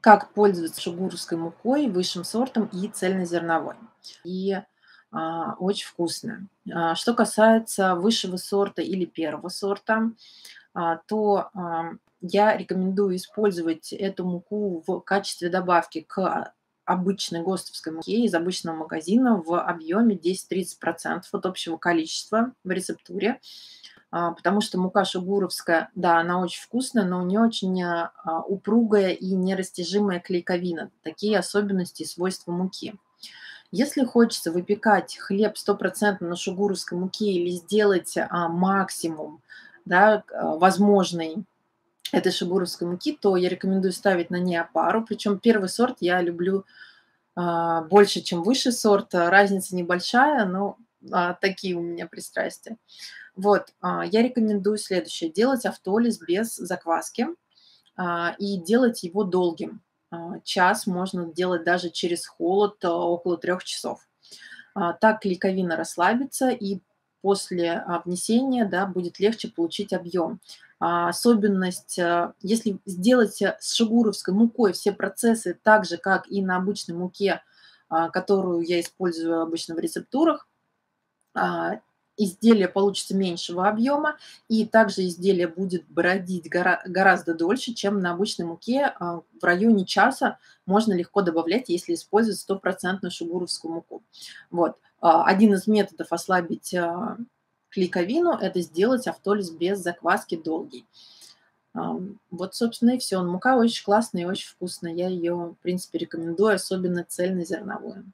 как пользоваться шугуровской мукой, высшим сортом и цельнозерновой. И а, очень вкусно. А, что касается высшего сорта или первого сорта, а, то а, я рекомендую использовать эту муку в качестве добавки к обычной ГОСТовской муке из обычного магазина в объеме 10-30% от общего количества в рецептуре. А, потому что мука шугуровская, да, она очень вкусная, но у нее очень а, упругая и нерастяжимая клейковина. Такие особенности и свойства муки. Если хочется выпекать хлеб стопроцентно на шугуровской муке или сделать а, максимум да, возможный этой шугуровской муки, то я рекомендую ставить на ней опару. Причем первый сорт я люблю больше, чем высший сорт. Разница небольшая, но такие у меня пристрастия. Вот, а, я рекомендую следующее. Делать автолиз без закваски а, и делать его долгим. А, час можно делать даже через холод около трех часов. Так клейковина расслабится и после внесения да, будет легче получить объем. Особенность, если сделать с шигуровской мукой все процессы так же, как и на обычной муке, которую я использую обычно в рецептурах, изделие получится меньшего объема, и также изделие будет бродить гора, гораздо дольше, чем на обычной муке. А, в районе часа можно легко добавлять, если использовать стопроцентную шугуровскую муку. Вот. А, один из методов ослабить а, клейковину – это сделать автолиз без закваски долгий. Вот, собственно, и все. Мука очень классная и очень вкусная. Я ее, в принципе, рекомендую, особенно цельнозерновую.